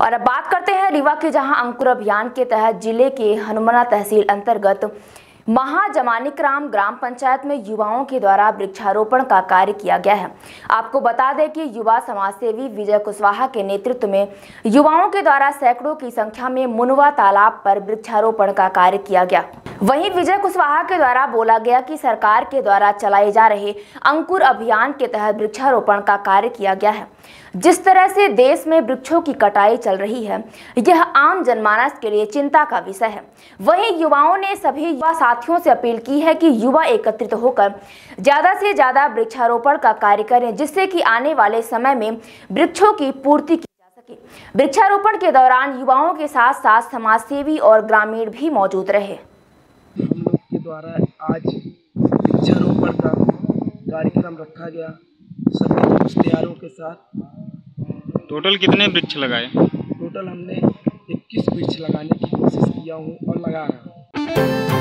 और अब बात करते हैं रीवा के जहाँ अंकुर अभियान के तहत ज़िले के हनुमना तहसील अंतर्गत महाजमानिकराम ग्राम पंचायत में युवाओं के द्वारा वृक्षारोपण का कार्य किया गया है। आपको बता दें कि युवा समाजसेवी विजय कुशवाहा के नेतृत्व में युवाओं के द्वारा सैकड़ों की संख्या में मुनवा तालाब पर वृक्षारोपण का कार्य किया गया। वहीं विजय कुशवाहा के द्वारा बोला गया कि सरकार के द्वारा चलाए जा रहे अंकुर अभियान के तहत वृक्षारोपण का कार्य किया गया है। जिस तरह से देश में वृक्षों की कटाई चल रही है, यह आम जनमानस के लिए चिंता का विषय है। वहीं युवाओं ने सभी युवा साथियों से अपील की है कि युवा एकत्रित होकर ज़्यादा से ज़्यादा वृक्षारोपण का कार्य करें, जिससे कि आने वाले समय में वृक्षों की पूर्ति की जा सके। वृक्षारोपण के दौरान युवाओं के साथ साथ समाजसेवी और ग्रामीण भी मौजूद रहे। द्वारा आज वृक्षारोपण का कार्यक्रम रखा गया। सभी दोस्तियारों के साथ। टोटल कितने वृक्ष लगाए? टोटल हमने 21 वृक्ष लगाने की कोशिश किया हूँ और लगा रहा हूँ।